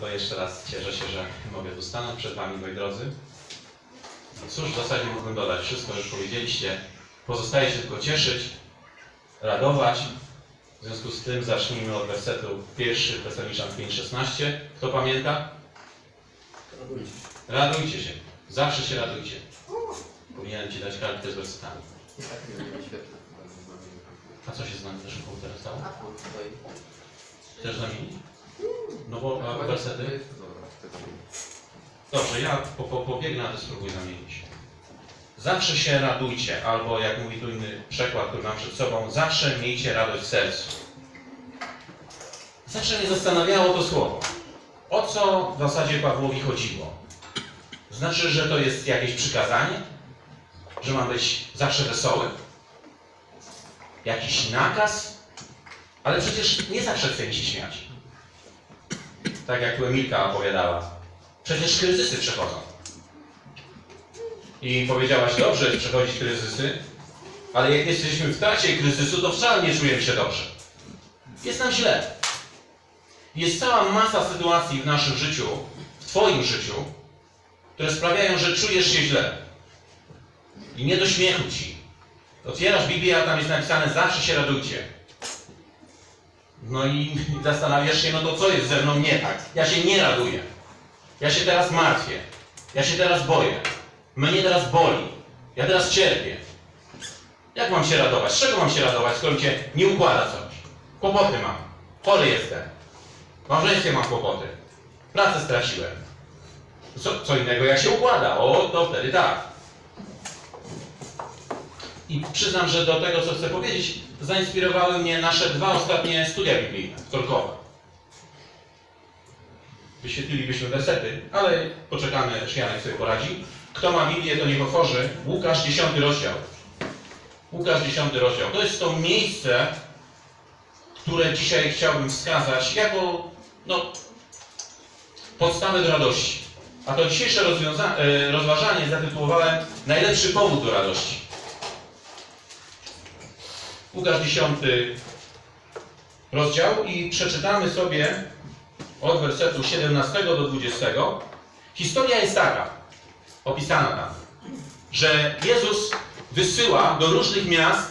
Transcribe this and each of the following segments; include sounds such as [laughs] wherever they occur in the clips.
to jeszcze raz cieszę się, że mogę tu stanąć przed Wami, moi drodzy. No cóż, w zasadzie mógłbym dodać, wszystko już powiedzieliście. Pozostaje się tylko cieszyć, radować. W związku z tym zacznijmy od wersetu 1 Tesaloniczan 5,16. Kto pamięta? Radujcie się. Zawsze się radujcie. Powinienem Ci dać kartkę z wersetami. A co się z nami naszym komputerem stało? Chcesz zamienić? No bo a wersety? Dobrze, ja po, po, pobiegnę, a Ty spróbuj zamienić. Zawsze się radujcie, albo jak mówi tu inny przekład, który mam przed sobą, zawsze miejcie radość w sercu. Zawsze mnie zastanawiało to słowo. O co w zasadzie Pawłowi chodziło? Znaczy, że to jest jakieś przykazanie? Że mam być zawsze wesoły? Jakiś nakaz? Ale przecież nie zawsze chce mi się śmiać. Tak jak tu Emilka opowiadała. Przecież kryzysy przechodzą. I powiedziałaś, dobrze jest przechodzić kryzysy, ale jak jesteśmy w trakcie kryzysu, to wcale nie czujemy się dobrze. Jest nam źle. Jest cała masa sytuacji w naszym życiu, w Twoim życiu, które sprawiają, że czujesz się źle. I nie do śmiechu Ci. Otwierasz Biblię, a tam jest napisane, zawsze się radujcie. No i [laughs] zastanawiasz się, no to co jest ze mną nie tak? Ja się nie raduję. Ja się teraz martwię. Ja się teraz boję. Mnie teraz boli. Ja teraz cierpię. Jak mam się radować? Z czego mam się radować, skoro się nie układa coś? Kłopoty mam. Chory jestem. Małżeństwie mam kłopoty. Pracę straciłem. Co, co innego jak się układa? O, to wtedy tak. I przyznam, że do tego, co chcę powiedzieć, zainspirowały mnie nasze dwa ostatnie studia biblijne, wtorkowe. Wyświetlilibyśmy wersety, ale poczekamy, aż Janek sobie poradzi. Kto ma Biblię, to niech otworzy. Łukasz, 10 rozdział. Łukasz, 10 rozdział. To jest to miejsce, które dzisiaj chciałbym wskazać jako no, podstawę do radości. A to dzisiejsze e, rozważanie zatytułowałem Najlepszy powód do radości. Łukasz 10 rozdział i przeczytamy sobie od wersetu 17 do 20. Historia jest taka, opisana tam, że Jezus wysyła do różnych miast,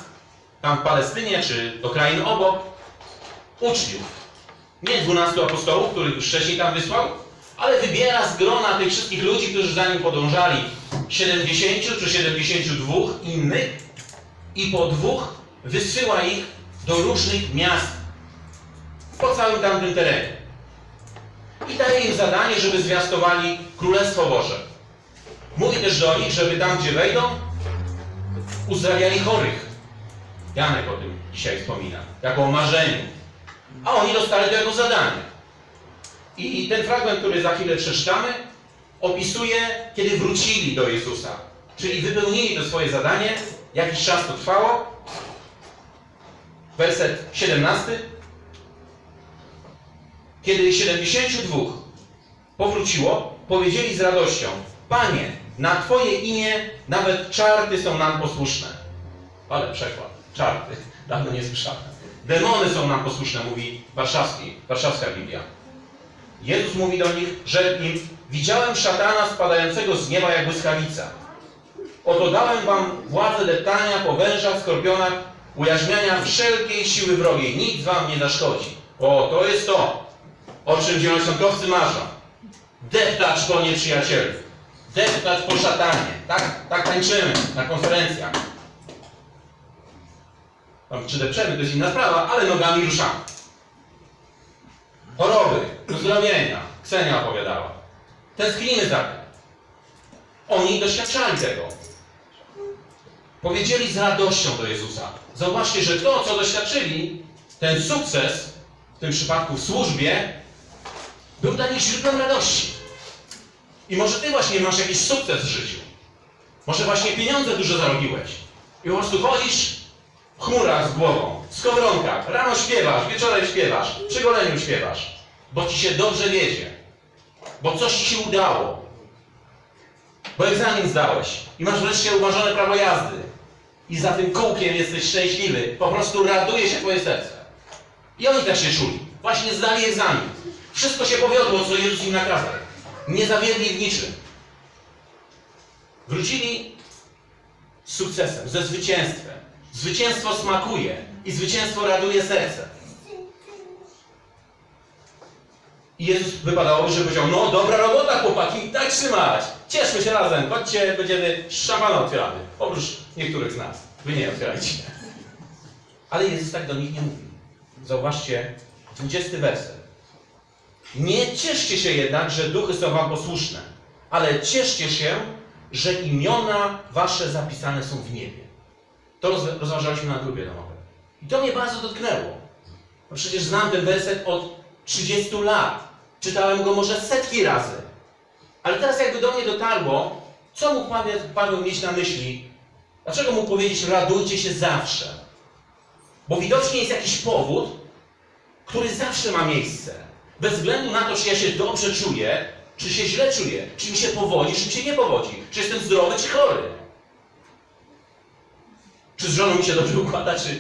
tam w Palestynie czy do krain obok, uczniów. Nie 12 apostołów, których już wcześniej tam wysłał, ale wybiera z grona tych wszystkich ludzi, którzy za nim podążali, 70 czy 72 innych i po dwóch wysyła ich do różnych miast po całym tamtym terenie. I daje im zadanie, żeby zwiastowali Królestwo Boże. Mówi też do nich, żeby tam, gdzie wejdą, uzdrawiali chorych. Janek o tym dzisiaj wspomina, jako o marzeniu. A oni dostali to jako zadanie. I ten fragment, który za chwilę przeczytamy, opisuje, kiedy wrócili do Jezusa. Czyli wypełnili to swoje zadanie, jakiś czas to trwało. Werset 17. Kiedy 72 powróciło, powiedzieli z radością: Panie, na Twoje imię nawet czarty są nam posłuszne. Ale przekład. Czarty. Dawno nie słyszałem. Demony są nam posłuszne, mówi warszawski, warszawska Biblia. Jezus mówi do nich, że im widziałem szatana spadającego z nieba jak błyskawica. Oto dałem wam władzę deptania po wężach, skorpionach, ujarzmiania wszelkiej siły wrogiej. Nic wam nie zaszkodzi. O, to jest to, o czym zielonoświątkowcy marzą. Deptacz po nieprzyjacielu. Deptacz po szatanie. Tak, tak tańczymy na konferencjach. Tam, czy depczemy, to jest inna sprawa, ale nogami ruszamy. Choroby, uzdrowienia. Ksenia opowiadała. Tęsknimy za tym. Oni doświadczali tego. Powiedzieli z radością do Jezusa. Zobaczcie, że to, co doświadczyli, ten sukces, w tym przypadku w służbie, był dla nich źródłem radości. I może Ty właśnie masz jakiś sukces w życiu. Może właśnie pieniądze dużo zarobiłeś. I po prostu chodzisz w chmurach z głową, w skowronkach. Rano śpiewasz, wieczorem śpiewasz, przy goleniu śpiewasz. Bo Ci się dobrze wiedzie. Bo coś Ci się udało. Bo egzamin zdałeś i masz wreszcie umarzone prawo jazdy. I za tym kółkiem jesteś szczęśliwy. Po prostu raduje się Twoje serce. I oni tak się czuli. Właśnie zdali egzamin. Wszystko się powiodło, co Jezus im nakazał. Nie zawiedli w niczym. Wrócili z sukcesem, ze zwycięstwem. Zwycięstwo smakuje i zwycięstwo raduje serce. I Jezus wypadało, że powiedział, no dobra robota chłopaki, tak trzymać. Cieszmy się razem, chodźcie, będziemy szampana otwieramy. Oprócz niektórych z nas. Wy nie otwierajcie. Ale Jezus tak do nich nie mówił. Zauważcie, 20 werset. Nie cieszcie się jednak, że duchy są wam posłuszne, ale cieszcie się, że imiona wasze zapisane są w niebie. To roz- rozważaliśmy na grupie domowej. I to mnie bardzo dotknęło. No przecież znam ten werset od 30 lat. Czytałem go może setki razy. Ale teraz jakby do mnie dotarło, co mógł Paweł mieć na myśli? Dlaczego mógł powiedzieć radujcie się zawsze? Bo widocznie jest jakiś powód, który zawsze ma miejsce. Bez względu na to, czy ja się dobrze czuję, czy się źle czuję, czy mi się powodzi, czy mi się nie powodzi, czy jestem zdrowy, czy chory. Czy z żoną mi się dobrze układa, czy,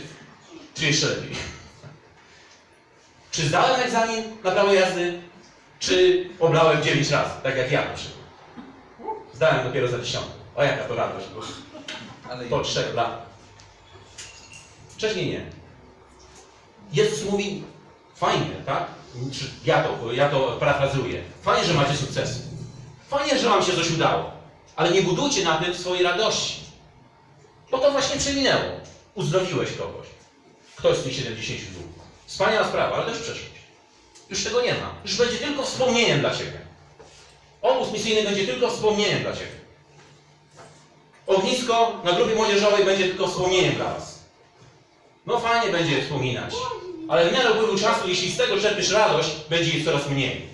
czy jeszcze lepiej. Czy zdałem egzamin na prawo jazdy, czy oblałem 9 razy, tak jak ja na przykład. Zdałem dopiero za dziesiątą. O jaka to radość. Ale Po trzech latach. Wcześniej nie. Jezus mówi, fajnie, tak? Ja to, ja to parafrazuję. Fajnie, że macie sukcesy. Fajnie, że wam się coś udało. Ale nie budujcie na tym swojej radości. Bo to właśnie przeminęło. Uzdrowiłeś kogoś. Ktoś z tych 72. Wspaniała sprawa, ale już przeszłość. Już tego nie ma. Już będzie tylko wspomnieniem dla Ciebie. Obóz misyjny będzie tylko wspomnieniem dla Ciebie. Ognisko na grupie młodzieżowej będzie tylko wspomnieniem dla Was. No fajnie będzie wspominać, ale w miarę upływu czasu, jeśli z tego czerpiesz radość, będzie jej coraz mniej.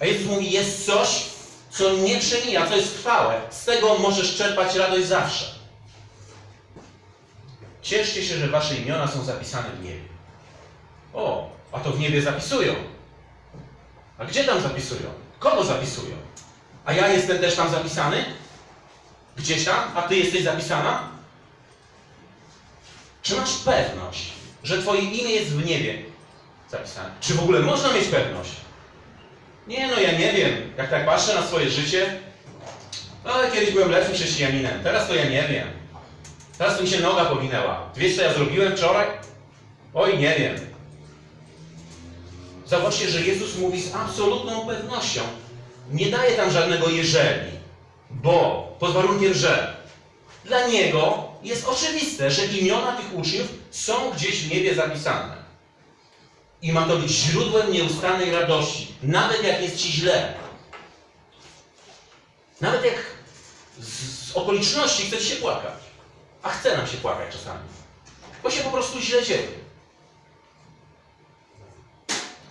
A Jezus mówi, jest coś, co nie przemija, co jest trwałe. Z tego możesz czerpać radość zawsze. Cieszcie się, że Wasze imiona są zapisane w niebie. O, a to w niebie zapisują. A gdzie tam zapisują? Kogo zapisują? A ja jestem też tam zapisany? Gdzieś tam? A ty jesteś zapisana? Czy masz pewność, że twoje imię jest w niebie zapisane? Czy w ogóle można mieć pewność? Nie, no ja nie wiem. Jak tak patrzę na swoje życie, no ale kiedyś byłem lepszym chrześcijaninem. Teraz to ja nie wiem. Teraz mi się noga powinęła. Ty wiesz, co ja zrobiłem wczoraj? Oj, nie wiem. Zobaczcie, że Jezus mówi z absolutną pewnością. Nie daje tam żadnego jeżeli, bo pod warunkiem, że dla Niego jest oczywiste, że imiona tych uczniów są gdzieś w niebie zapisane. I ma to być źródłem nieustannej radości, nawet jak jest Ci źle. Nawet jak z, okoliczności chce Ci się płakać. A chce nam się płakać czasami. Bo się po prostu źle dzieje.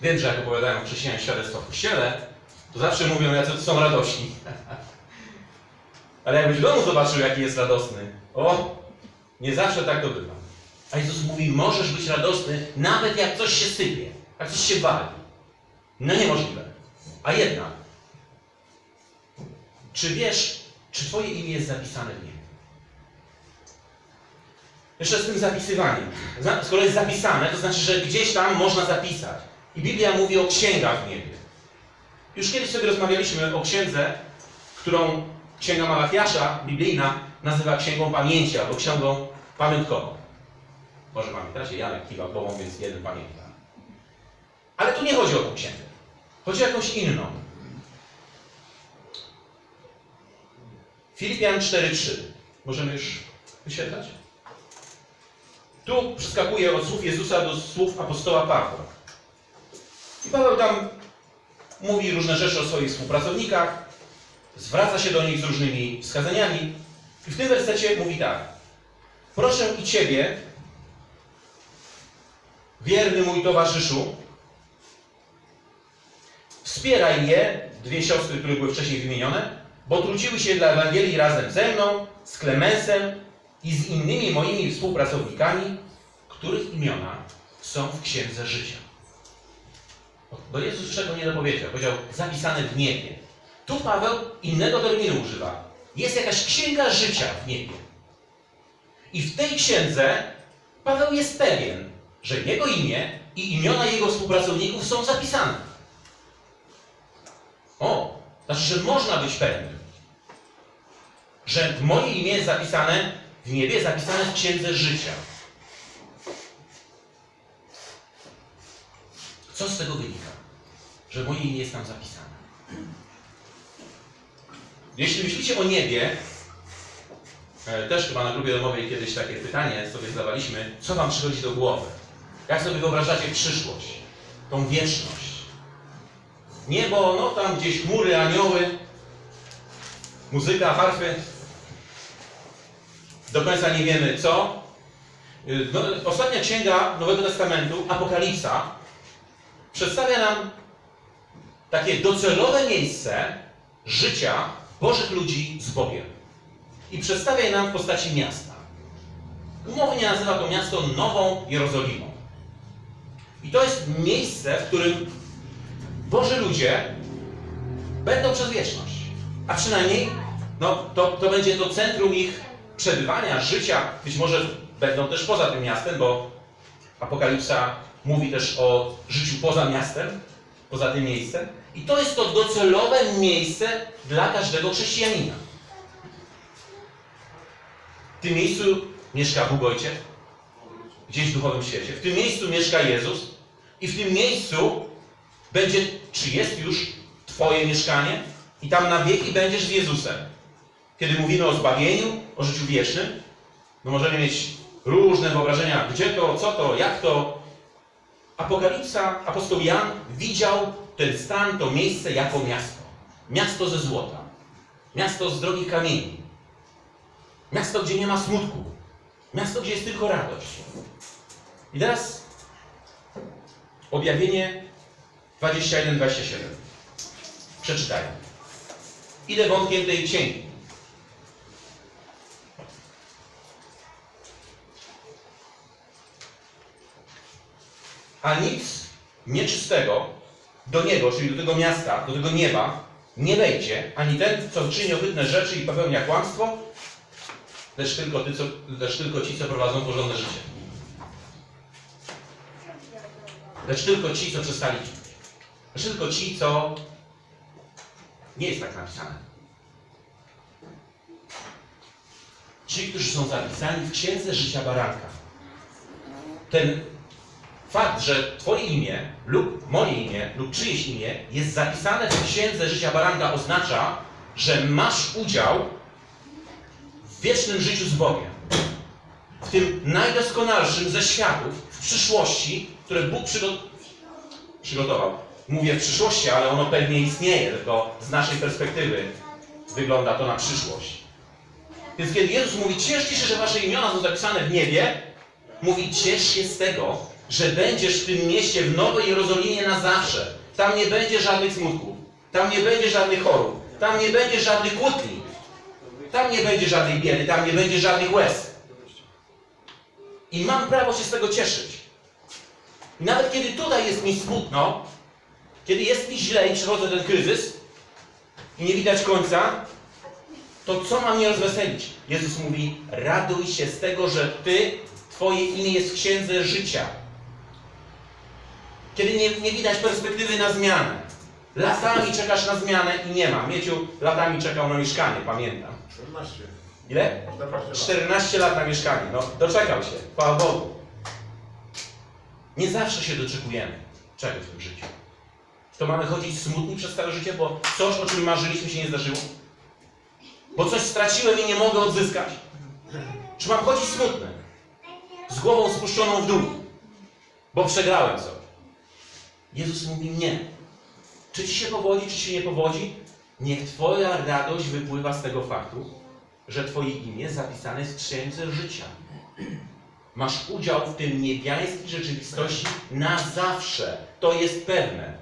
Wiem, że jak opowiadają chrześcijanie świadectwo w kościele, to zawsze mówią, jacy są radośni. [laughs] Ale jakbyś w domu zobaczył, jaki jest radosny, o, nie zawsze tak to bywa. A Jezus mówi, możesz być radosny, nawet jak coś się sypie, jak coś się wali. No niemożliwe. A jednak, czy wiesz, czy Twoje imię jest zapisane w niebie? Jeszcze z tym zapisywaniem. Skoro jest zapisane, to znaczy, że gdzieś tam można zapisać. I Biblia mówi o księgach w niebie. Już kiedyś sobie rozmawialiśmy o księdze, którą księga Malachiasza, biblijna, nazywa księgą pamięci albo księgą pamiątkową. Może pamiętacie, Janek kiwa głową, więc jeden pamięta. Ale tu nie chodzi o tą księgę. Chodzi o jakąś inną. Filipian 4.3. Możemy już wyświetlać? Tu przeskakuje od słów Jezusa do słów apostoła Pawła. I Paweł tam mówi różne rzeczy o swoich współpracownikach, zwraca się do nich z różnymi wskazaniami. I w tym wersecie mówi tak. Proszę i Ciebie, wierny mój towarzyszu, wspieraj je, dwie siostry, które były wcześniej wymienione, bo trudziły się dla Ewangelii razem ze mną, z Klemensem i z innymi moimi współpracownikami, których imiona są w Księdze Życia. Bo Jezus czego nie dopowiedział. Powiedział, zapisane w niebie. Tu Paweł innego terminu używa. Jest jakaś księga życia w niebie. I w tej księdze Paweł jest pewien, że jego imię i imiona jego współpracowników są zapisane. O, znaczy, że można być pewnym, że moje imię jest zapisane w niebie, zapisane w księdze życia. Co z tego wynika? Że moje imię jest tam zapisane. Jeśli myślicie o niebie, e, też chyba na grupie domowej kiedyś takie pytanie sobie zadawaliśmy, co wam przychodzi do głowy? Jak sobie wyobrażacie przyszłość? Tą wieczność? Niebo, no tam gdzieś chmury, anioły, muzyka, harfy. Do końca nie wiemy co. Y, No, ostatnia księga Nowego Testamentu, Apokalipsa, przedstawia nam takie docelowe miejsce życia Bożych ludzi z Bogiem. I przedstawia je nam w postaci miasta. Umownie nazywa to miasto Nową Jerozolimą. I to jest miejsce, w którym Boży ludzie będą przez wieczność. A przynajmniej no, to, to będzie to centrum ich przebywania, życia. Być może będą też poza tym miastem, bo Apokalipsa mówi też o życiu poza miastem, poza tym miejscem. I to jest to docelowe miejsce dla każdego chrześcijanina. W tym miejscu mieszka Bóg Ojciec, gdzieś w duchowym świecie. W tym miejscu mieszka Jezus i w tym miejscu będzie, czy jest już Twoje mieszkanie i tam na wieki będziesz z Jezusem. Kiedy mówimy o zbawieniu, o życiu wiecznym, no możemy mieć różne wyobrażenia, gdzie to, co to, jak to. Apokalipsa, apostoł Jan widział ten stan, to miejsce jako miasto. Miasto ze złota. Miasto z drogich kamieni. Miasto, gdzie nie ma smutku. Miasto, gdzie jest tylko radość. I teraz objawienie 21-27. Przeczytajmy. Idę wątkiem tej księgi. A nic nieczystego do niego, czyli do tego miasta, do tego nieba, nie wejdzie, ani ten, co czyni ohydne rzeczy i popełnia kłamstwo, lecz tylko, ty, co, lecz tylko ci, co prowadzą porządne życie. Lecz tylko ci, co przestali Lecz tylko ci, co... Nie jest tak napisane. Ci, którzy są zapisani w Księdze Życia Baranka. Ten fakt, że Twoje imię lub moje imię lub czyjeś imię jest zapisane w Księdze Życia Baranka oznacza, że masz udział w wiecznym życiu z Bogiem. W tym najdoskonalszym ze światów, w przyszłości, które Bóg przygo- przygotował. Mówię w przyszłości, ale ono pewnie istnieje, tylko z naszej perspektywy wygląda to na przyszłość. Więc kiedy Jezus mówi, cieszcie się, że wasze imiona są zapisane w niebie, mówi, ciesz się z tego, że będziesz w tym mieście, w Nowej Jerozolimie na zawsze. Tam nie będzie żadnych smutków, tam nie będzie żadnych chorób, tam nie będzie żadnych kłótni, tam nie będzie żadnej biedy, tam nie będzie żadnych łez. I mam prawo się z tego cieszyć. I nawet kiedy tutaj jest mi smutno, kiedy jest mi źle i przychodzę ten kryzys i nie widać końca, to co ma mnie rozweselić? Jezus mówi, raduj się z tego, że Ty, Twoje imię jest w księdze życia. Kiedy nie, nie widać perspektywy na zmianę. Latami czekasz na zmianę i nie ma. Mieciu latami czekał na mieszkanie, pamiętam. 14. Ile? 14 lat. 14 lat na mieszkanie. No, doczekał się. Chwała Bogu. Nie zawsze się doczekujemy czegoś w tym życiu. To mamy chodzić smutni przez całe życie, bo coś, o czym marzyliśmy, się nie zdarzyło? Bo coś straciłem i nie mogę odzyskać? Czy mam chodzić smutny? Z głową spuszczoną w dół? Bo przegrałem coś. Jezus mówi nie. Czy ci się powodzi, czy ci się nie powodzi? Niech Twoja radość wypływa z tego faktu, że Twoje imię zapisane jest w księdze życia. Masz udział w tym niebiańskiej rzeczywistości na zawsze. To jest pewne.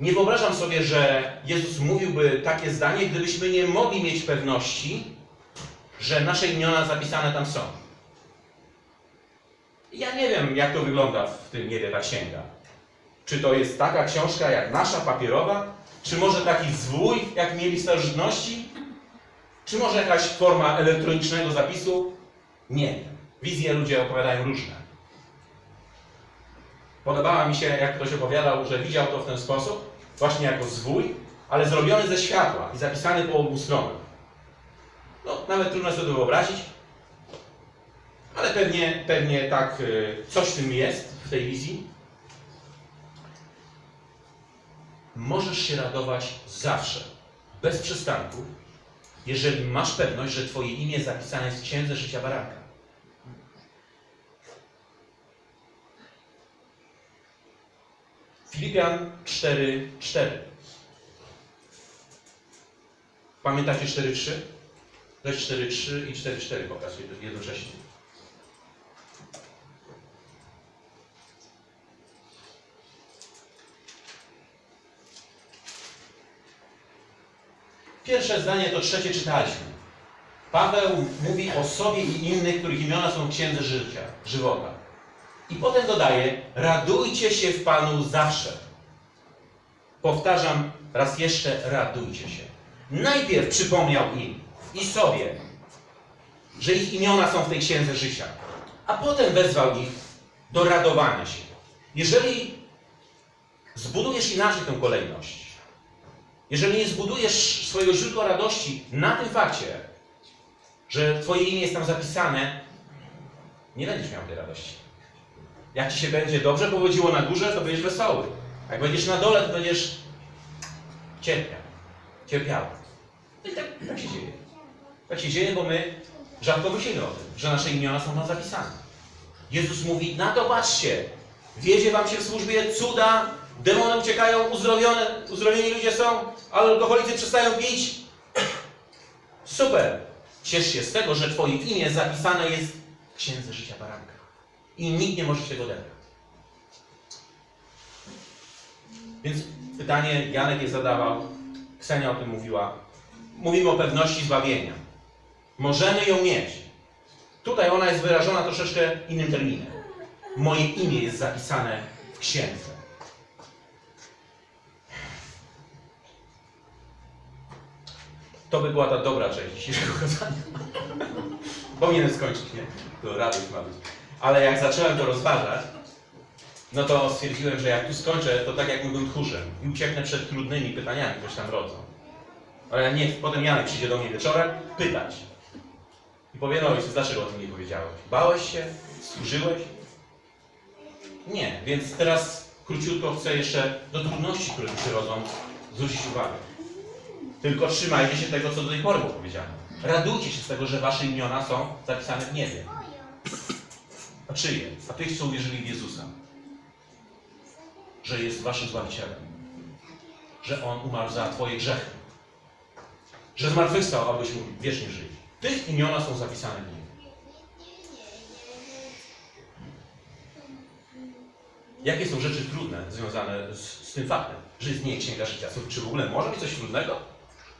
Nie wyobrażam sobie, że Jezus mówiłby takie zdanie, gdybyśmy nie mogli mieć pewności, że nasze imiona zapisane tam są. Ja nie wiem, jak to wygląda w tym niebie ta księga. Czy to jest taka książka jak nasza, papierowa? Czy może taki zwój, jak mieli starożytności? Czy może jakaś forma elektronicznego zapisu? Nie wiem. Wizje ludzie opowiadają różne. Podobała mi się, jak ktoś opowiadał, że widział to w ten sposób, właśnie jako zwój, ale zrobiony ze światła i zapisany po obu stronach. No, nawet trudno sobie to wyobrazić, ale pewnie, pewnie tak y, coś w tym jest, w tej wizji. Możesz się radować zawsze, bez przystanku, jeżeli masz pewność, że Twoje imię zapisane jest w Księdze Życia Baranka. Filipian 4:4. Pamiętacie 4:3? Weź 4:3 i 4:4 pokaż jednocześnie. Pierwsze zdanie to trzecie czytaliśmy. Paweł mówi o sobie i innych, których imiona są w księdze życia, żywota. I potem dodaje: radujcie się w Panu zawsze. Powtarzam raz jeszcze: radujcie się. Najpierw przypomniał im i sobie, że ich imiona są w tej księdze życia, a potem wezwał ich do radowania się. Jeżeli zbudujesz inaczej tę kolejność, jeżeli nie zbudujesz swojego źródła radości na tym fakcie, że Twoje imię jest tam zapisane, nie będziesz miał tej radości. Jak Ci się będzie dobrze powodziło na górze, to będziesz wesoły. Jak będziesz na dole, to będziesz cierpiał. Cierpiał. No i tak, tak się dzieje. Tak się dzieje, bo my rzadko myślimy o tym, że nasze imiona są tam zapisane. Jezus mówi, na to patrzcie. Wiedzie wam się w służbie cuda, demony uciekają, uzdrowione, uzdrowieni ludzie są, alkoholicy przestają pić. Super. Ciesz się z tego, że Twoje imię zapisane jest w Księdze Życia Baranka. I nikt nie może się tego odebrać. Więc pytanie Janek je zadawał, Ksenia o tym mówiła. Mówimy o pewności zbawienia. Możemy ją mieć. Tutaj ona jest wyrażona troszeczkę innym terminem. Moje imię jest zapisane w księdze. To by była ta dobra część dzisiejszego kazania. Powinienem skończyć, nie? To radość ma być. Ale jak zacząłem to rozważać, no to stwierdziłem, że jak tu skończę, to tak jak byłem tchórzem i ucieknę przed trudnymi pytaniami, które się tam rodzą. Ale niech potem Janek przyjdzie do mnie wieczorem pytać. I powie, no ojciec, dlaczego o tym nie powiedziałeś? Bałeś się? Służyłeś? Nie, więc teraz króciutko chcę jeszcze do trudności, które tu przychodzą, zwrócić uwagę. Tylko trzymajcie się tego, co do tej pory było powiedziane. Radujcie się z tego, że wasze imiona są zapisane w niebie. A czyje? A tych, co uwierzyli w Jezusa. Że jest waszym Zbawicielem. Że On umarł za twoje grzechy. Że zmartwychwstał, abyś mógł wiecznie żyć. Tych imiona są zapisane w niebie. Jakie są rzeczy trudne związane z, z tym faktem, że istnieje Księga Życia? Czy w ogóle może być coś trudnego?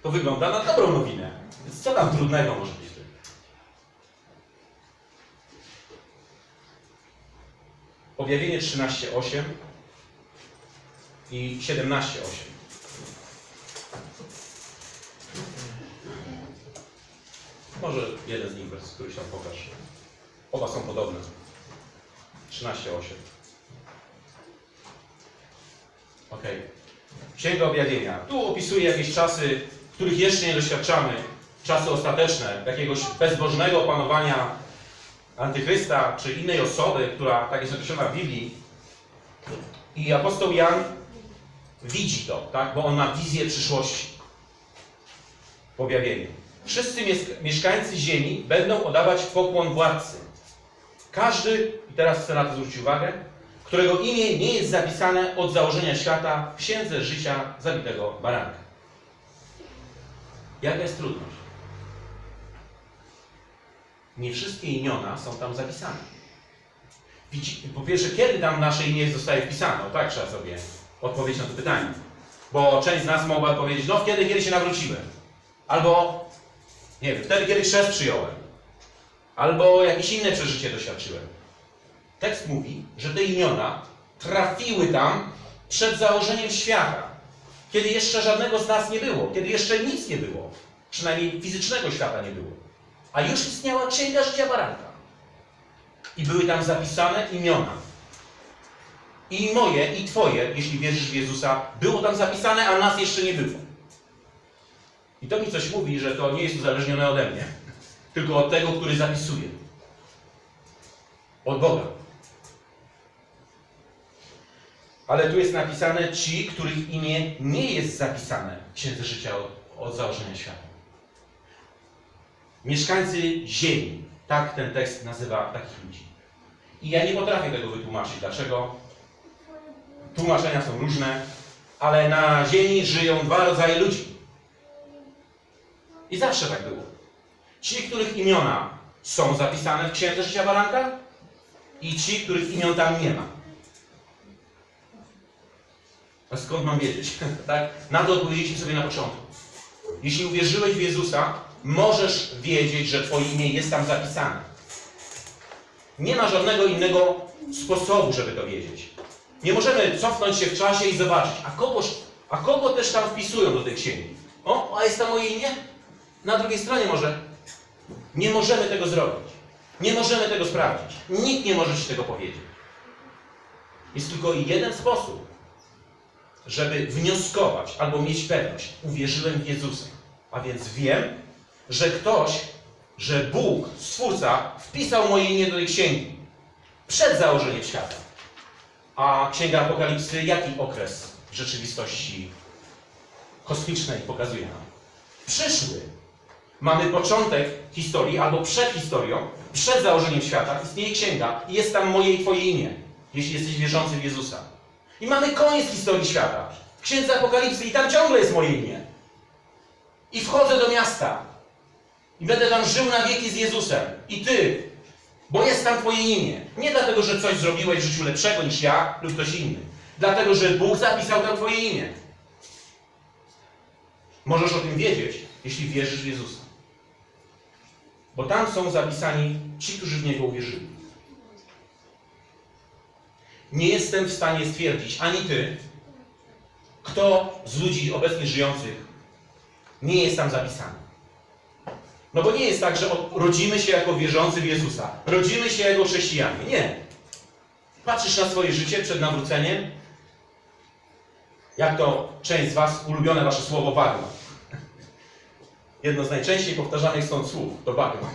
To wygląda na dobrą nowinę. Więc co tam trudnego może być? Objawienie 13.8 i 17.8. Może jeden z nich, któryś tam pokaż. Oba są podobne. 13.8. Ok. Księga Objawienia. Tu opisuje jakieś czasy, których jeszcze nie doświadczamy. Czasy ostateczne, jakiegoś bezbożnego panowania antychrysta, czy innej osoby, która tak jest określona w Biblii. I apostoł Jan widzi to, tak? bo on ma wizję przyszłości. W. Wszyscy mies- mieszkańcy ziemi będą oddawać pokłon władcy. Każdy, i teraz chcę na to zwrócić uwagę, którego imię nie jest zapisane od założenia świata w księdze życia zabitego baranka. Jaka jest trudność? Nie wszystkie imiona są tam zapisane. Po pierwsze, kiedy tam nasze imię zostaje wpisane? O tak trzeba sobie odpowiedzieć na to pytanie. Bo część z nas mogła powiedzieć, no wtedy, kiedy się nawróciłem. Albo, nie wiem, wtedy, kiedy chrzest przyjąłem. Albo jakieś inne przeżycie doświadczyłem. Tekst mówi, że te imiona trafiły tam przed założeniem świata. Kiedy jeszcze żadnego z nas nie było. Kiedy jeszcze nic nie było. Przynajmniej fizycznego świata nie było. A już istniała Księga Życia Baranka. I były tam zapisane imiona. I moje, i Twoje, jeśli wierzysz w Jezusa, było tam zapisane, a nas jeszcze nie było. I to mi coś mówi, że to nie jest uzależnione ode mnie, tylko od tego, który zapisuje. Od Boga. Ale tu jest napisane ci, których imię nie jest zapisane w Księdze Życia od, założenia świata. Mieszkańcy ziemi. Tak ten tekst nazywa takich ludzi. I ja nie potrafię tego wytłumaczyć. Dlaczego? Tłumaczenia są różne, ale na ziemi żyją dwa rodzaje ludzi. I zawsze tak było. Ci, których imiona są zapisane w Księdze Życia Baranka i ci, których imion tam nie ma. A skąd mam wiedzieć? [laughs] tak? Na to odpowiedzieliśmy sobie na początku. Jeśli uwierzyłeś w Jezusa, możesz wiedzieć, że Twoje imię jest tam zapisane. Nie ma żadnego innego sposobu, żeby to wiedzieć. Nie możemy cofnąć się w czasie i zobaczyć, a kogoś, a kogo też tam wpisują do tej księgi. O, a jest tam moje imię? Na drugiej stronie może. Nie możemy tego zrobić. Nie możemy tego sprawdzić. Nikt nie może Ci tego powiedzieć. Jest tylko jeden sposób, żeby wnioskować albo mieć pewność. Uwierzyłem w Jezusa. A więc wiem, że ktoś, że Bóg, Stwórca, wpisał moje imię do tej księgi. Przed założeniem świata. A Księga Apokalipsy jaki okres rzeczywistości kosmicznej pokazuje nam? Przyszły. Mamy początek historii albo przed historią, przed założeniem świata. Istnieje księga i jest tam moje i Twoje imię, jeśli jesteś wierzący w Jezusa. I mamy koniec historii świata. W Księdze Apokalipsy i tam ciągle jest moje imię. I wchodzę do miasta. I będę tam żył na wieki z Jezusem. I Ty. Bo jest tam Twoje imię. Nie dlatego, że coś zrobiłeś w życiu lepszego niż ja lub ktoś inny. Dlatego, że Bóg zapisał tam Twoje imię. Możesz o tym wiedzieć, jeśli wierzysz w Jezusa. Bo tam są zapisani ci, którzy w Niego uwierzyli. Nie jestem w stanie stwierdzić, ani Ty, kto z ludzi obecnie żyjących nie jest tam zapisany. No bo nie jest tak, że rodzimy się jako wierzący w Jezusa. Rodzimy się jako chrześcijanie. Nie. Patrzysz na swoje życie przed nawróceniem. Jak to część z Was, ulubione Wasze słowo bagno. Jedno z najczęściej powtarzanych stąd słów to bagno.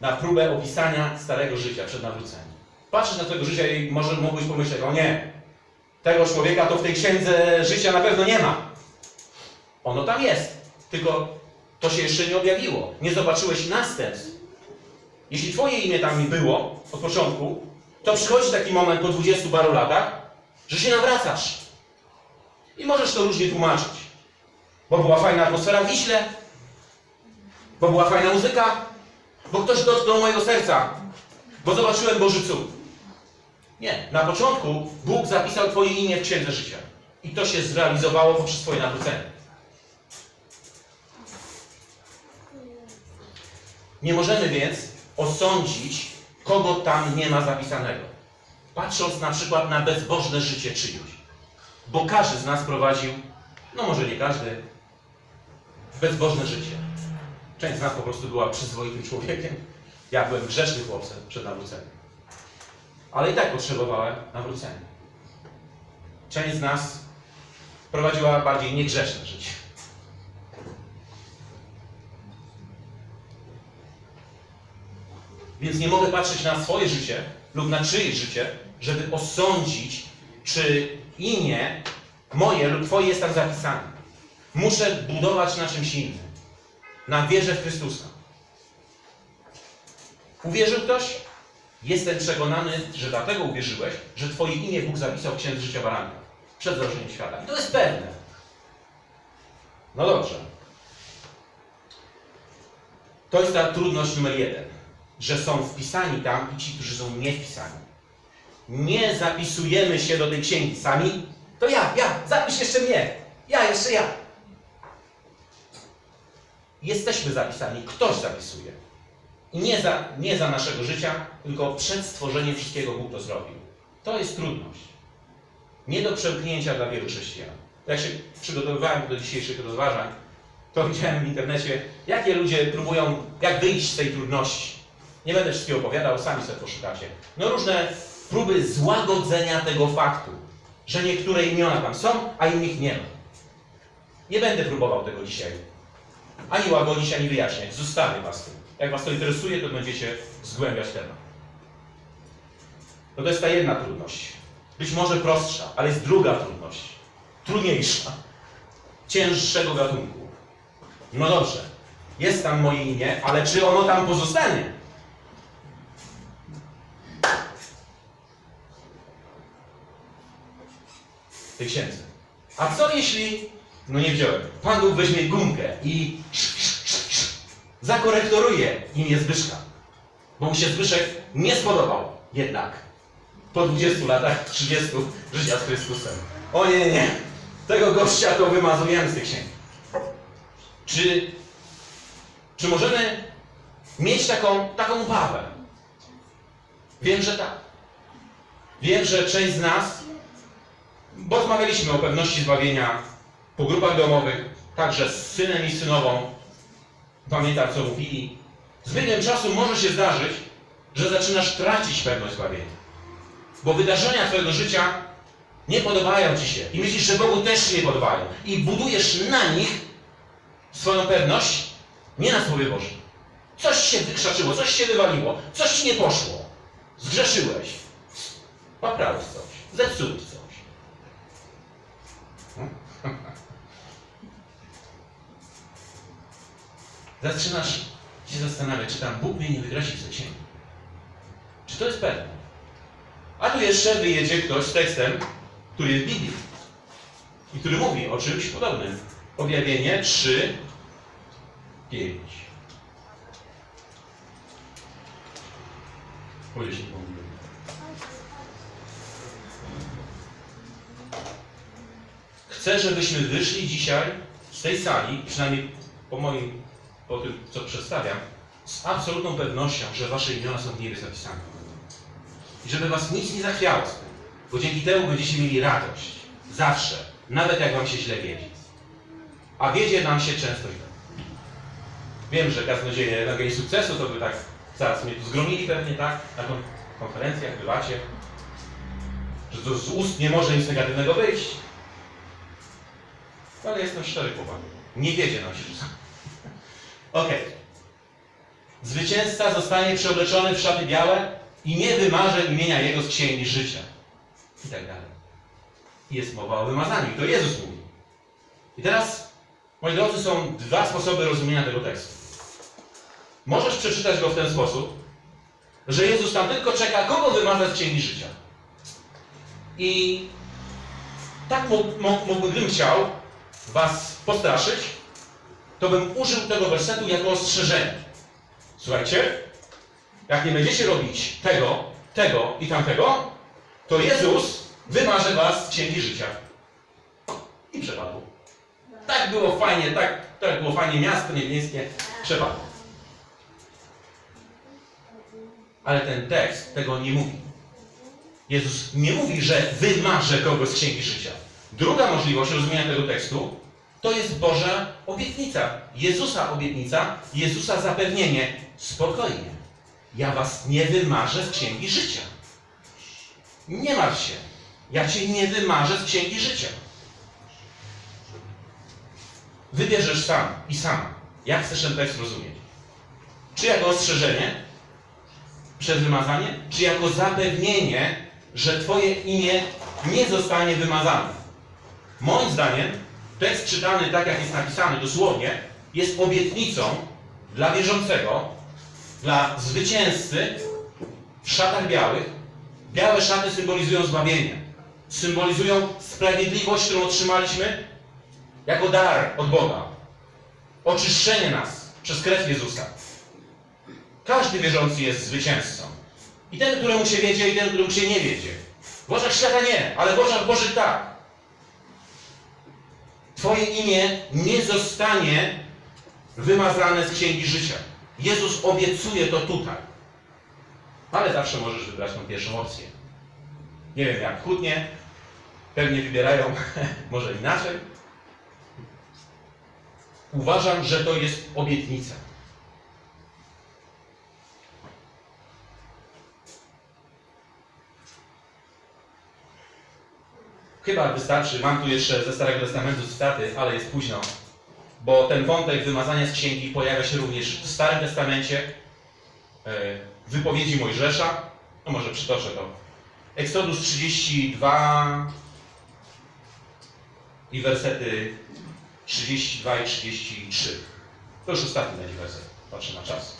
Na próbę opisania starego życia przed nawróceniem. Patrzysz na tego życia i może mógłbyś pomyśleć, o nie, tego człowieka to w tej księdze życia na pewno nie ma. Ono tam jest, tylko to się jeszcze nie objawiło. Nie zobaczyłeś następstw. Jeśli Twoje imię tam nie było od początku, to przychodzi taki moment po 20 paru latach, że się nawracasz. I możesz to różnie tłumaczyć. Bo była fajna atmosfera w Wiśle, bo była fajna muzyka, bo ktoś dotknął mojego serca, bo zobaczyłem Boży cud. Nie. Na początku Bóg zapisał Twoje imię w Księdze Życia. I to się zrealizowało poprzez Twoje nawrócenie. Nie możemy więc osądzić, kogo tam nie ma zapisanego. Patrząc na przykład na bezbożne życie czyjuś. Bo każdy z nas prowadził, no może nie każdy, bezbożne życie. Część z nas po prostu była przyzwoitym człowiekiem. Ja byłem grzesznym chłopcem przed nawróceniem. Ale i tak potrzebowałem nawrócenia. Część z nas prowadziła bardziej niegrzeszne życie. Więc nie mogę patrzeć na swoje życie lub na czyjeś życie, żeby osądzić, czy imię moje lub Twoje jest tam zapisane. Muszę budować na czymś innym. Na wierze w Chrystusa. Uwierzył ktoś? Jestem przekonany, że dlatego uwierzyłeś, że Twoje imię Bóg zapisał w Księdze Życia Baranka. Przed założeniem świata. I to jest pewne. No dobrze. To jest ta trudność numer jeden że są wpisani tam i ci, którzy są nie wpisani. Nie zapisujemy się do tej księgi sami. To ja, ja, zapisz jeszcze mnie. Ja, jeszcze ja. Jesteśmy zapisani, ktoś zapisuje. Nie za, nie za naszego życia, tylko przed stworzeniem wszystkiego Bóg to zrobił. To jest trudność. Nie do przełknięcia dla wielu chrześcijan. Jak się przygotowywałem do dzisiejszych rozważań, to widziałem w internecie, jakie ludzie próbują, jak wyjść z tej trudności. Nie będę wszystkiego opowiadał, sami sobie poszukacie. No różne próby złagodzenia tego faktu, że niektóre imiona tam są, a innych nie ma. Nie będę próbował tego dzisiaj. Ani łagodzić, ani wyjaśniać. Zostawię Was tym. Jak Was to interesuje, to będziecie zgłębiać temat. No to jest ta jedna trudność. Być może prostsza, ale jest druga trudność. Trudniejsza. Cięższego gatunku. No dobrze. Jest tam moje imię, ale czy ono tam pozostanie? Tej księdze. A co jeśli, no nie wziąłem, Pan Bóg weźmie gumkę i zakorektoruje imię Zbyszka, bo mu się Zbyszek nie spodobał jednak po 20 latach, 30 życia z Chrystusem. O nie, nie. Tego gościa to wymazujemy z tej księgi. Czy, czy możemy mieć taką, taką obawę? Wiem, że tak. Wiem, że część z nas, bo rozmawialiśmy o pewności zbawienia po grupach domowych, także z synem i synową, pamiętam co mówili, z biegiem czasu może się zdarzyć, że zaczynasz tracić pewność zbawienia. Bo wydarzenia Twojego życia nie podobają Ci się. I myślisz, że Bogu też się nie podobają. I budujesz na nich swoją pewność, nie na Słowie Bożym. Coś się wykrzaczyło, coś się wywaliło, coś Ci nie poszło. Zgrzeszyłeś. Poprawić coś. Zepsułeś coś. Zaczynasz się zastanawiać, czy tam Bóg mnie nie wygrazi z tej księgi. Czy to jest pewne? A tu jeszcze wyjedzie ktoś z tekstem, który jest w Biblii. I który mówi o czymś podobnym. Objawienie 3, 5. Pójdzie się pomówię. Chcę, żebyśmy wyszli dzisiaj z tej sali, przynajmniej po moim, po tym, co przedstawiam, z absolutną pewnością, że wasze imiona są w niebie zapisane. I żeby was nic nie zachwiało z tym, bo dzięki temu będziecie mieli radość. Zawsze. Nawet jak wam się źle wiedzie. A wiedzie nam się często źle. Wiem, że kaznodzieje Ewangelii Sukcesu to by tak zaraz mnie tu zgromili pewnie, tak? Na kon- konferencjach bywacie. Że to z ust nie może nic negatywnego wyjść. Ale jestem szczery chłopak. Nie wiedzie nam się. Okej. Zwycięzca zostanie przeobleczony w szaty białe i nie wymarze imienia Jego z księgi życia. I tak dalej. Jest mowa o wymazaniu. To Jezus mówi. I teraz, moi drodzy, są dwa sposoby rozumienia tego tekstu. Możesz przeczytać go w ten sposób, że Jezus tam tylko czeka, kogo wymazać z księgi życia. I tak mógł- mógł- mógłbym chciał was postraszyć, to bym użył tego wersetu jako ostrzeżenie. Słuchajcie, jak nie będziecie robić tego, tego i tamtego, to Jezus wymarzy was z księgi życia. I przepadło. Tak było fajnie, tak, tak było fajnie miasto niebieskie, przepadło. Ale ten tekst tego nie mówi. Jezus nie mówi, że wymarzę kogoś z księgi życia. Druga możliwość rozumienia tego tekstu to jest Boża obietnica. Jezusa obietnica, Jezusa zapewnienie. Spokojnie. Ja was nie wymarzę z księgi życia. Nie martw się. Ja cię nie wymarzę z księgi życia. Wybierzesz sam i sama, jak chcesz ten tekst rozumieć. Czy jako ostrzeżenie przed wymazaniem, czy jako zapewnienie, że Twoje imię nie zostanie wymazane. Moim zdaniem tekst czytany tak, jak jest napisany dosłownie, jest obietnicą dla wierzącego, dla zwycięzcy w szatach białych. Białe szaty symbolizują zbawienie. Symbolizują sprawiedliwość, którą otrzymaliśmy jako dar od Boga. Oczyszczenie nas przez krew Jezusa. Każdy wierzący jest zwycięzcą. I ten, któremu się wiedzie, i ten, któremu się nie wiedzie. W oczach świata nie, ale w oczach Bożych tak. Twoje imię nie zostanie wymazane z księgi życia. Jezus obiecuje to tutaj. Ale zawsze możesz wybrać tą pierwszą opcję. Nie wiem jak chudnie, pewnie wybierają [laughs] może inaczej. Uważam, że to jest obietnica. Chyba wystarczy, mam tu jeszcze ze Starego Testamentu cytaty, ale jest późno, bo ten wątek wymazania z księgi pojawia się również w Starym Testamencie, e, w wypowiedzi Mojżesza, no może przytoczę to. Eksodus 32 i wersety 32 i 33. To już ostatni będzie werset. Patrzę na czas.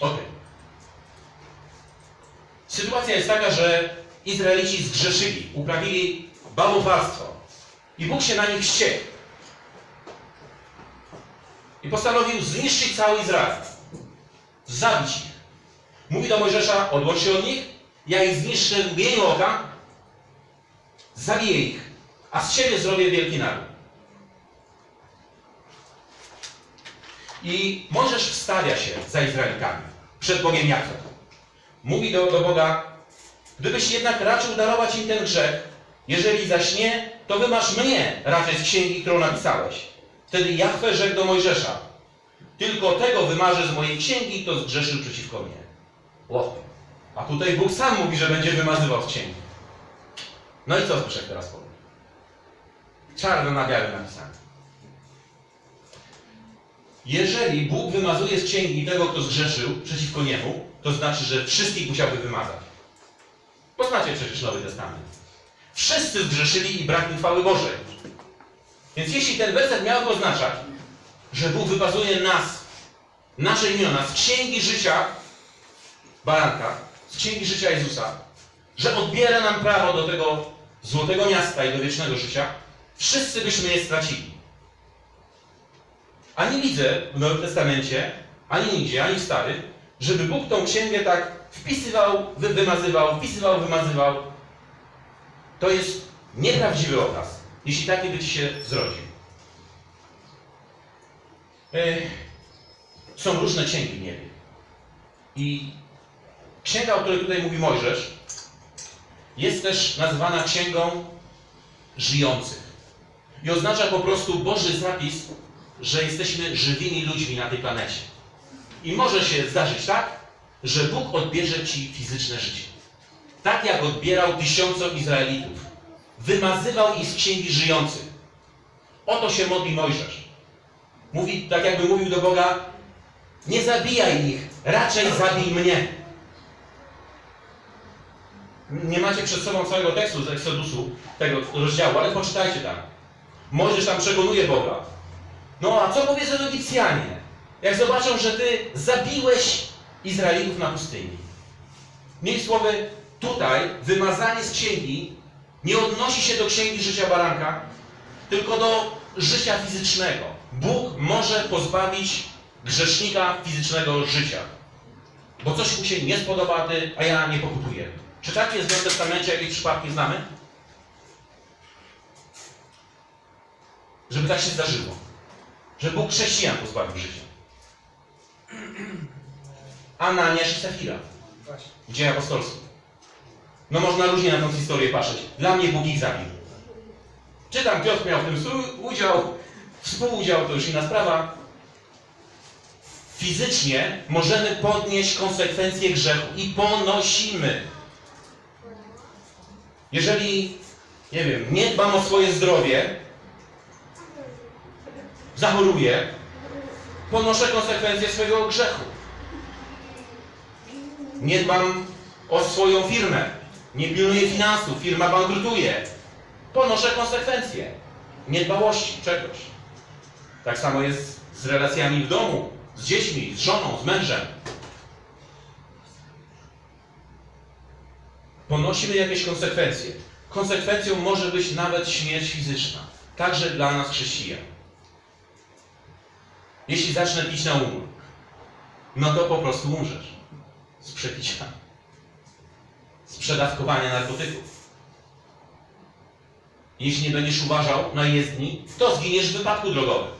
Ok. Sytuacja jest taka, że Izraelici zgrzeszyli, uprawili bałwochwalstwo. I Bóg się na nich wściekł. I postanowił zniszczyć cały Izrael. Zabić ich. Mówi do Mojżesza, odłącz się od nich, ja ich zniszczę w oka, zabiję ich, a z siebie zrobię wielki naród. I Mojżesz wstawia się za Izraelitami przed Bogiem Jachwę. Mówi do, do Boga, gdybyś jednak raczył darować im ten grzech, jeżeli zaś nie, to wymasz mnie raczej z księgi, którą napisałeś. Wtedy Jachwę rzekł do Mojżesza, tylko tego wymarzy z mojej księgi, kto zgrzeszył przeciwko mnie. Ło. A tutaj Bóg sam mówi, że będzie wymazywał z księgi. No i co Zbyszek teraz powie? Czarno na białym napisane. Jeżeli Bóg wymazuje z księgi tego, kto zgrzeszył przeciwko niemu, to znaczy, że wszystkich musiałby wymazać. Poznacie przecież Nowy Testament. Wszyscy zgrzeszyli i brak im chwały Bożej. Więc jeśli ten werset miałby oznaczać, że Bóg wymazuje nas, nasze imiona z księgi życia baranka, z księgi życia Jezusa, że odbiera nam prawo do tego złotego miasta i do wiecznego życia, wszyscy byśmy je stracili. Ani widzę w Nowym Testamencie, ani nigdzie, ani w Starym, żeby Bóg tą księgę tak wpisywał, wy, wymazywał, wpisywał, wymazywał. To jest nieprawdziwy obraz, jeśli taki by się zrodził. Yy, są różne księgi w niebie. I księga, o której tutaj mówi Mojżesz, jest też nazywana księgą żyjących. I oznacza po prostu Boży zapis, że jesteśmy żywymi ludźmi na tej planecie. I może się zdarzyć tak, że Bóg odbierze ci fizyczne życie. Tak jak odbierał tysiącom Izraelitów. Wymazywał ich z księgi żyjących. O to się modli Mojżesz. Mówi, tak jakby mówił do Boga, nie zabijaj ich, raczej zabij mnie. Nie macie przed sobą całego tekstu z Eksodusu, tego rozdziału, ale poczytajcie tam. Mojżesz tam przekonuje Boga. No a co powiedzą Egipcjanie? Jak zobaczą, że ty zabiłeś Izraelitów na pustyni. Miej słowy, tutaj wymazanie z księgi nie odnosi się do księgi życia baranka, tylko do życia fizycznego. Bóg może pozbawić grzesznika fizycznego życia. Bo coś mu się nie spodoba, ty- a ja nie pokutuję. Czy tak jest w Nowym Testamencie, jakieś przypadki znamy? Żeby tak się zdarzyło. Że Bóg chrześcijan pozbawił życia. [clears throat] Ananiasz i Safira. W dziejach apostolskich. No można różnie na tą historię patrzeć. Dla mnie Bóg ich zabił. Czy tam Piotr miał w tym udział, współudział, to już inna sprawa. Fizycznie możemy podnieść konsekwencje grzechu i ponosimy. Jeżeli, nie wiem, nie dbam o swoje zdrowie, zachoruję, ponoszę konsekwencje swojego grzechu. Nie dbam o swoją firmę, nie pilnuję finansów, firma bankrutuje. Ponoszę konsekwencje niedbałości czegoś. Tak samo jest z relacjami w domu, z dziećmi, z żoną, z mężem. Ponosimy jakieś konsekwencje. Konsekwencją może być nawet śmierć fizyczna, także dla nas chrześcijan. Jeśli zacznę pić na umór, no to po prostu umrzesz z przepicia, z przedawkowania narkotyków. Jeśli nie będziesz uważał na jezdni, to zginiesz w wypadku drogowym.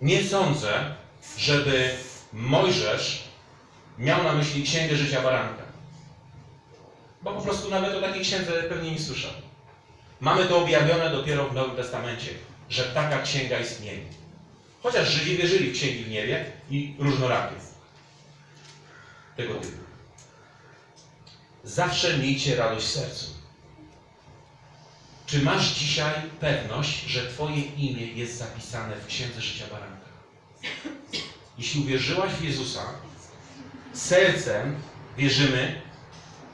Nie sądzę, żeby Mojżesz miał na myśli Księgę Życia Baranka. Bo po prostu nawet o takiej księdze pewnie nie słyszał. Mamy to objawione dopiero w Nowym Testamencie. że taka księga istnieje. Chociaż Żydzi wierzyli w księgi w niebie i różnorakie. Tego typu. Zawsze miejcie radość w sercu. Czy masz dzisiaj pewność, że Twoje imię jest zapisane w Księdze Życia Baranka? Jeśli uwierzyłaś w Jezusa, sercem wierzymy,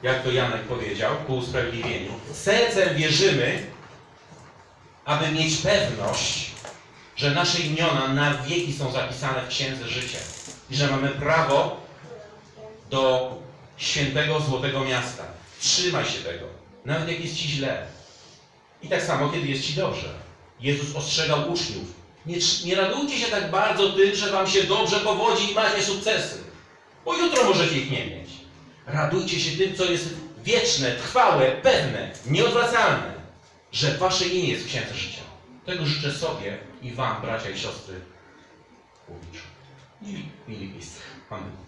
jak to Janek powiedział, ku usprawiedliwieniu, sercem wierzymy, aby mieć pewność, że nasze imiona na wieki są zapisane w Księdze Życia i że mamy prawo do świętego, złotego miasta. Trzymaj się tego, nawet jak jest Ci źle. I tak samo, kiedy jest Ci dobrze. Jezus ostrzegał uczniów. Nie, nie radujcie się tak bardzo tym, że Wam się dobrze powodzi i macie sukcesy. Bo jutro możecie ich nie mieć. Radujcie się tym, co jest wieczne, trwałe, pewne, nieodwracalne. Że Wasze imię jest w Księdze Życia. Tego życzę sobie i Wam, bracia i siostry, Łowiczu. Mili, mili bliscy. Amen.